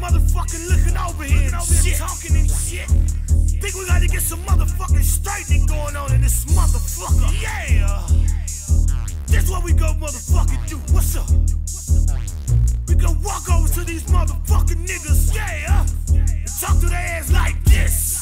motherfucking looking over here, looking shit. talking and shit. Think we gotta get some motherfucking straightening going on in this motherfucker. Yeah. This what we go motherfucking do. What's up? We gonna walk over to these motherfucking niggas. Yeah. Talk to their ass like this.